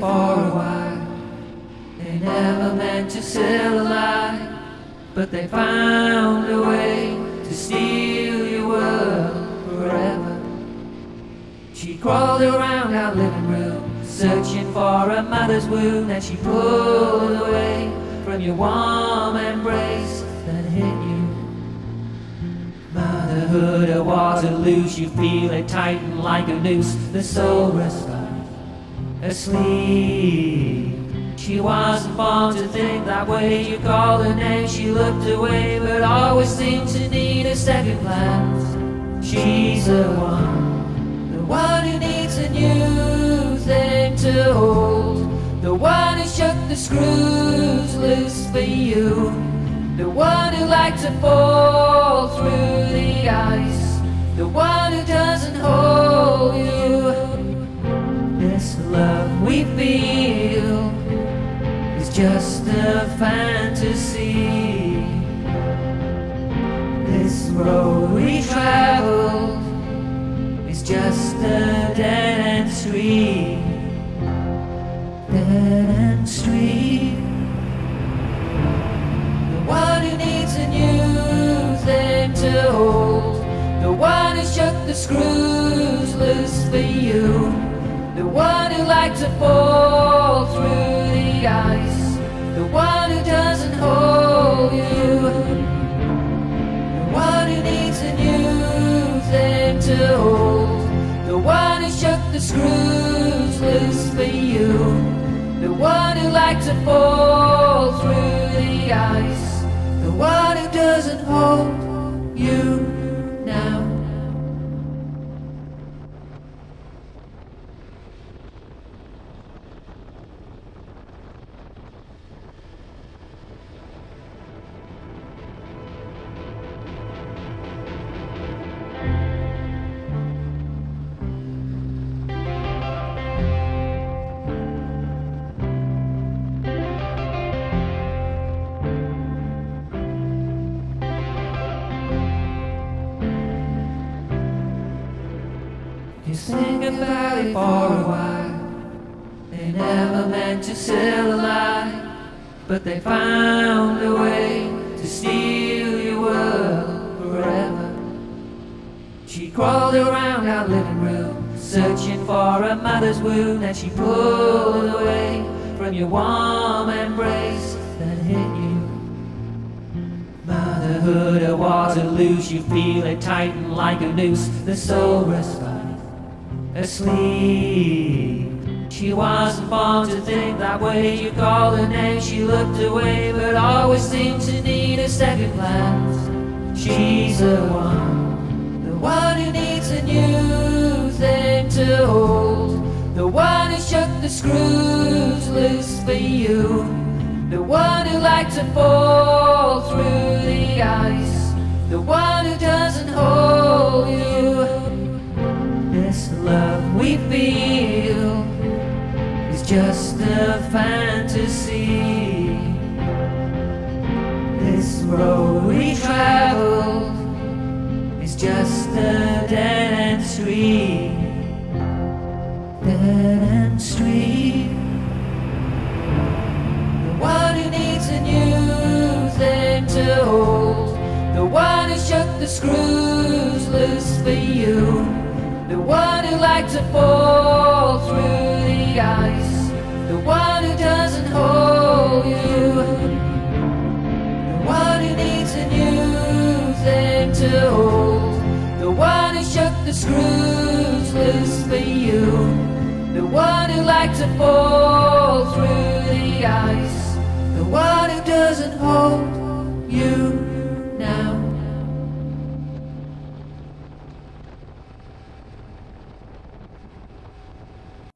For a while. They never meant to sell a lie, but they found a way to steal your world forever. She crawled around our living room, searching for a mother's wound that she pulled away from your warm embrace that hit you. Motherhood a Waterloo, you feel it tighten like a noose, the soul rests asleep. She wasn't born to think that way. You called her name, she looked away, but always seemed to need a second glance. She's the one, the one who needs a new thing to hold, the one who shook the screws loose for you, the one who liked to fall through the ice, the one who doesn't hold love we feel is just a fantasy. This road we travel is just a dead end street. Dead end street. The one who needs a new thing to hold. The one who shook the screws loose for you. The one who liked to fall through the ice. The one who doesn't hold you. The one who needs a new thing to hold. The one who shook the screws loose for you. The one who liked to fall through the ice. The one who doesn't hold you Just think about it for a while. They never meant to sell a lie, but they found a way to steal your world forever. She crawled around our living room, searching for a mother's wound that she pulled away from your warm embrace that hit you. Motherhood a Waterloo, you feel it tighten like a noose, the soul rests asleep. She wasn't born to think that way. You called her name, she looked away, but always seemed to need a second glance. She's the one, the one who needs a new thing to hold, the one who shook the screws loose for you, the one who liked to fall through the ice, just a fantasy. This road we travel is just a dead end street. Dead end street. The one who needs a new thing to hold. The one who shook the screws loose for you. The one who liked to fall through the ice. The one who doesn't hold you. The one who needs a new thing to hold. The one who shook the screws loose for you. The one who liked to fall through the ice. The one who doesn't hold.